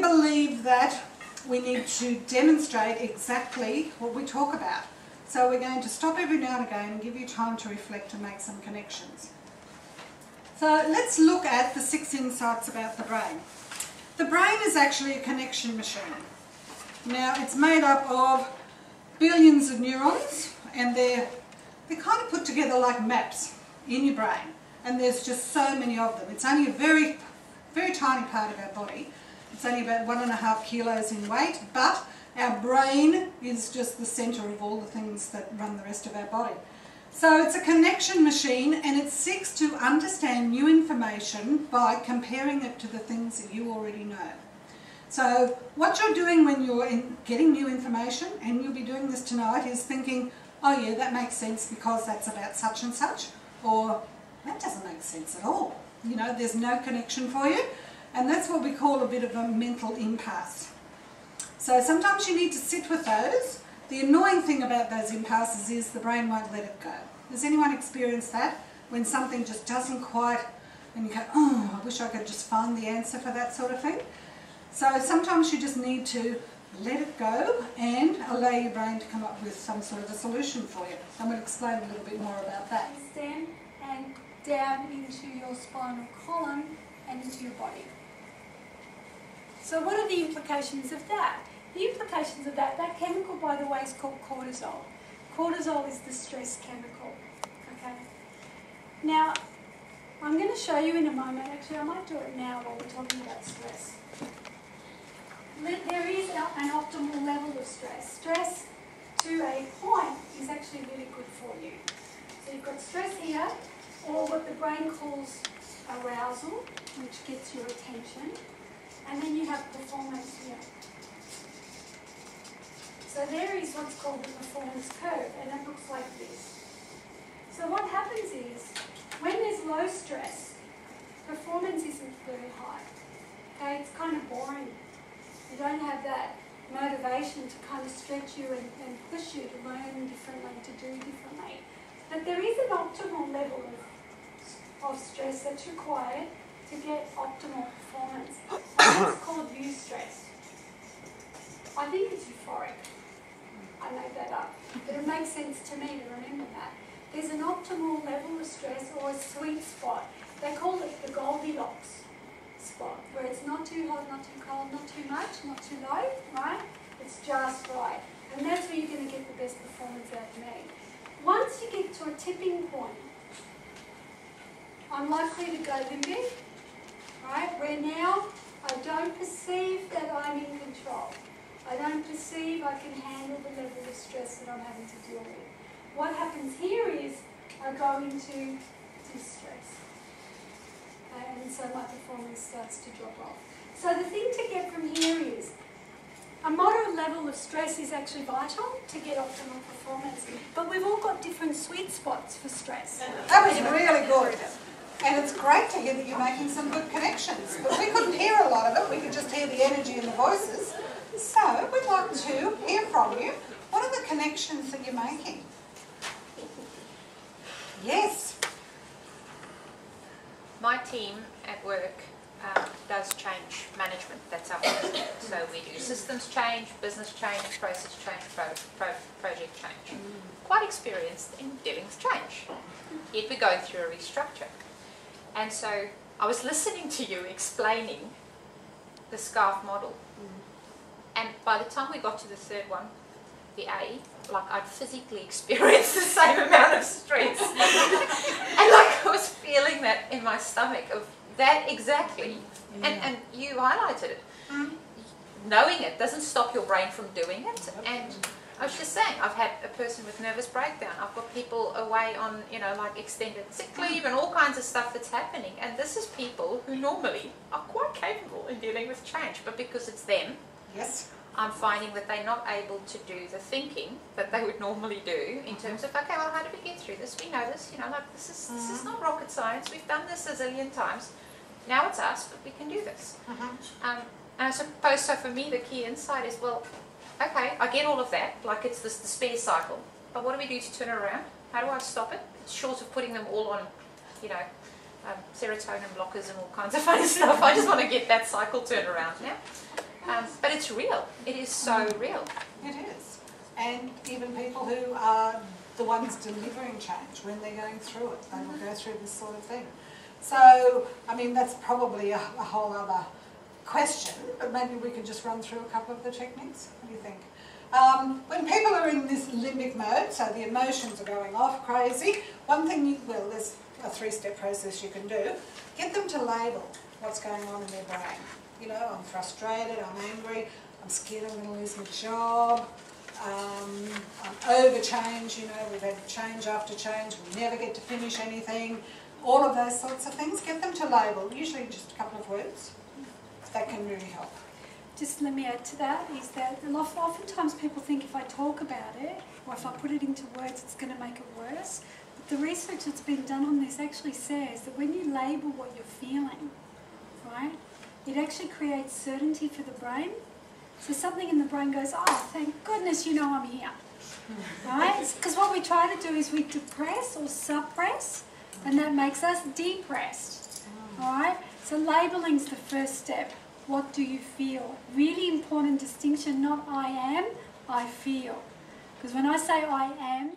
believe that we need to demonstrate exactly what we talk about. So we're going to stop every now and again and give you time to reflect and make some connections. So let's look at the six insights about the brain. The brain is actually a connection machine. Now it's made up of billions of neurons and they're, they're kind of put together like maps in your brain and there's just so many of them. It's only a very, very tiny part of our body. It's only about one and a half kilos in weight, but our brain is just the centre of all the things that run the rest of our body. So it's a connection machine and it seeks to understand new information by comparing it to the things that you already know. So what you're doing when you're getting new information, and you'll be doing this tonight, is thinking, oh yeah, that makes sense because that's about such and such, or that doesn't make sense at all. You know, there's no connection for you. And that's what we call a bit of a mental impasse. So sometimes you need to sit with those. The annoying thing about those impasses is the brain won't let it go. Has anyone experienced that? When something just doesn't quite, and you go, oh, I wish I could just find the answer for that sort of thing. So sometimes you just need to let it go and allow your brain to come up with some sort of a solution for you. I'm going to explain a little bit more about that. Stand and down into your spinal column and into your body. So what are the implications of that? The implications of that, that chemical by the way is called cortisol. Cortisol is the stress chemical. Okay. Now, I'm going to show you in a moment, actually I might do it now while we're talking about stress. There is an optimal level of stress. Stress to a point is actually really good for you. So you've got stress here, or what the brain calls arousal, which gets your attention, and then you have performance here. So there is what's called the performance curve, and it looks like this. So what happens is, when there's low stress, performance isn't very high. Okay, it's kind of boring. You don't have that motivation to kind of stretch you and, and push you to learn differently, to do differently. But there is an optimal level of of stress that's required to get optimal performance. And that's called eustress. I think it's euphoric. I made that up. But it makes sense to me to remember that. There's an optimal level of stress or a sweet spot. They call it the Goldilocks spot, where it's not too hot, not too cold, not too much, not too low, right? It's just right. And that's where you're going to get the best performance out of me. Once you get to a tipping point, I'm likely to go limbic, right? Where now I don't perceive that I'm in control. I don't perceive I can handle the level of stress that I'm having to deal with. What happens here is I go into distress. Uh, and so my performance starts to drop off. So the thing to get from here is a moderate level of stress is actually vital to get optimal performance, but we've all got different sweet spots for stress. That was really good. And it's great to hear that you're making some good connections. But we couldn't hear a lot of it, we could just hear the energy in the voices. So we'd like to hear from you. What are the connections that you're making? Yes. My team at work um, does change management. That's our business. So we do systems change, business change, process change, pro, pro, project change. Quite experienced in dealing with change. Yet we're going through a restructure. And so I was listening to you explaining the SCARF model. And by the time we got to the third one, the A, like I'd physically experienced the same amount of stress. and like I was feeling that in my stomach of that exactly. Yeah. And, and you highlighted it. Mm. Knowing it doesn't stop your brain from doing it. And I was just saying, I've had a person with nervous breakdown. I've got people away on, you know, like extended sick leave and all kinds of stuff that's happening. And this is people who normally are quite capable in dealing with change, but because it's them, yes, I'm finding that they're not able to do the thinking that they would normally do in terms of, okay, well, how do we get through this? We know this, you know, like this is this is mm-hmm. not rocket science. We've done this a zillion times. Now it's us, but we can do this. Uh-huh. Um, and I suppose so. For me, the key insight is well okay, I get all of that, like it's this despair cycle, but what do we do to turn it around? How do I stop it? It's short of putting them all on, you know, um, serotonin blockers and all kinds of funny stuff. I just want to get that cycle turned around now. Um, but it's real. It is so real. It is. And even people who are the ones delivering change, when they're going through it, they will go through this sort of thing. So, I mean, that's probably a, a whole other question, but maybe we could just run through a couple of the techniques. What do you think? Um, when people are in this limbic mode, so the emotions are going off crazy, one thing, you, well, there's a three-step process you can do. Get them to label what's going on in their brain. You know, I'm frustrated, I'm angry, I'm scared I'm going to lose my job, um, I'm over change, you know, we've had change after change, we never get to finish anything, all of those sorts of things. Get them to label, usually just a couple of words. That can really help. Just let me add to that is that a lot- oftentimes people think if I talk about it or if I put it into words, it's going to make it worse. But the research that's been done on this actually says that when you label what you're feeling, right, it actually creates certainty for the brain. So something in the brain goes, oh, thank goodness you know I'm here. Right? Because what we try to do is we depress or suppress, and that makes us depressed. Oh. Alright? So labelling's the first step. What do you feel? Really important distinction, not I am, I feel. Because when I say I am,